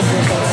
Gracias.